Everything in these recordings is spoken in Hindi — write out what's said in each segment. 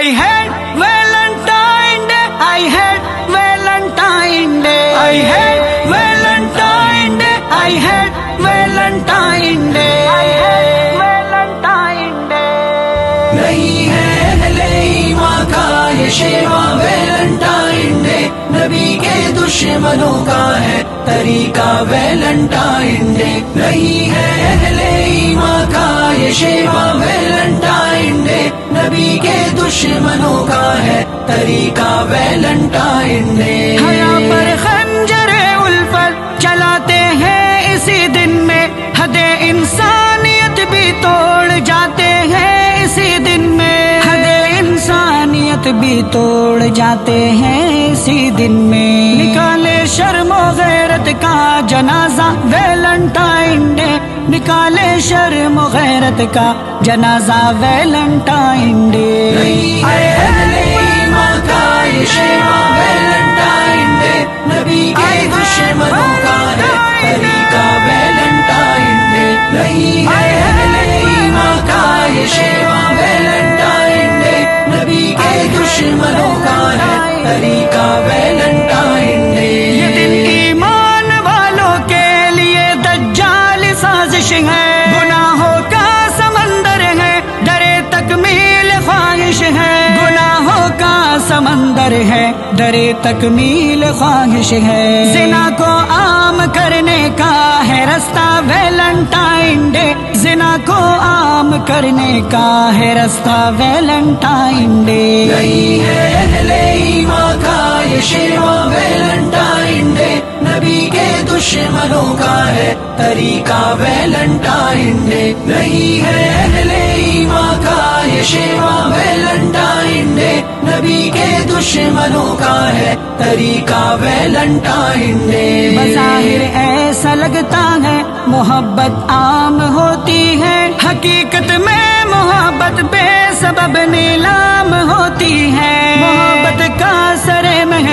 I hate Valentine Day. I hate Valentine Day. I hate Valentine Day. I hate Valentine Day. I hate Valentine Day. नहीं है अहले का ये शेवा वैलेंटाइन डे नबी के दुश्मनों का है तरीका वैलेंटाइन डे नहीं है अहले माँ का ये शेवा वैलेंटाइन डे नबी के दुश्मनों का है तरीका वैलेंटाइन डे। हया पर खंजर उल्फत चलाते हैं इसी दिन में। हदे इंसानियत भी तोड़ जाते हैं इसी दिन में। हदे इंसानियत भी तोड़ जाते हैं इसी दिन में। निकाले शर्मो गैरत का जनाजा वैलेंटाइन डे। निकाले शर्म गैरत का जनाजा वैलेंटाइन डे। नहीं अहले का ये शेवा वैलेंटाइन डे। नबी के दुश्मनों का है तरीका वैलेंटाइन डे। नहीं है का ये शेवा है। गुनाहों का समंदर है, डरे तकमील ख्वाहिश है। गुनाहों का समंदर है, डरे तकमील ख्वाहिश है। जिना को आम करने का है, रास्ता वैलेंटाइन डे। जिना को आम करने का है, रास्ता वैलेंटाइन डे। नहीं है का ये शेवा वैलेंटाइन डे। नबी के दुश्मनों का तरीका वैलेंटाइन डे नहीं है अहले माँ का ये शेवा वैलेंटाइन डे नबी के दुश्मनों का है तरीका वैलेंटाइन डे बज़ाहिर ऐसा लगता है मोहब्बत आम होती है। हकीकत में मोहब्बत बेसबब नीलाम होती है।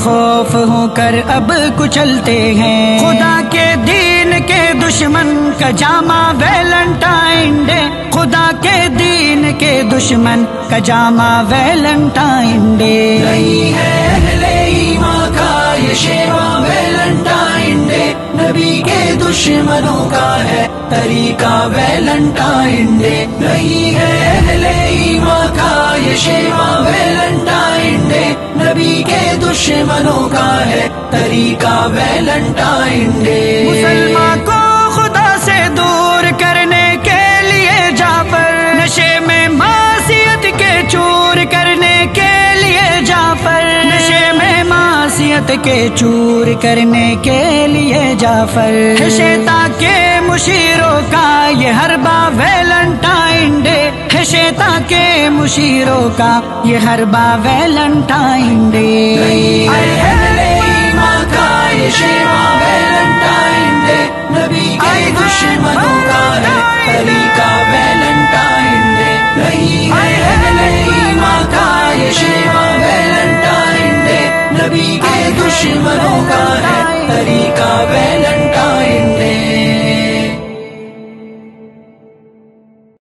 बेखौफ होकर अब कुचलते हैं। खुदा के दीन के दुश्मन का जामा वैलेंटाइन डे। खुदा के दीन के दुश्मन का जामा वैलेंटाइन डे। नहीं है अहले माँ का ये शेवा वैलेंटाइन डे। नबी के दुश्मनों का है तरीका वैलेंटाइन डे। नहीं है अहले का दुश्मनों का है तरीका, वैलेंटाइन डे। मुसलमान को खुदा से दूर करने के लिए जाफ़र। नशे में मासियत के चूर करने के लिए जाफ़र। नशे में मासियत के चूर करने के लिए जाफ़र। शेता के मुशीरों का ये हरबा वैलेंटाइन डे। शेता के मुशीरों का ये हरबा वैलेंटाइन डे। का शेवा वैलेंटाइन नबी के दुश्मनों का है तरीका वैलेंटाइन डे नहीं है अहले का ये शेवा वैलेंटाइन नबी के दुश्मनों का है तरीका वैलेंटाइन